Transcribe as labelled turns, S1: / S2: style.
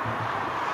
S1: ハハハ。